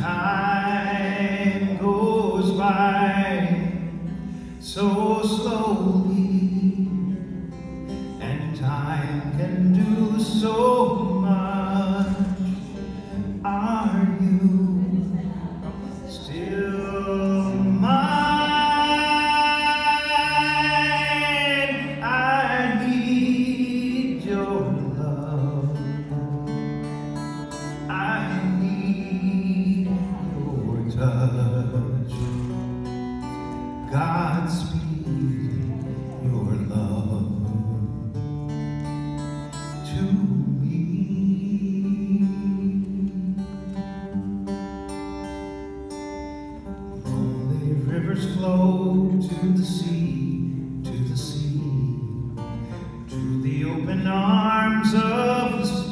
time. Goes by so slowly, and time can do so touch. Godspeed your love to me. Lonely rivers flow to the sea, to the sea, to the open arms of the sea.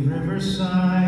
Riverside,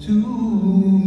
to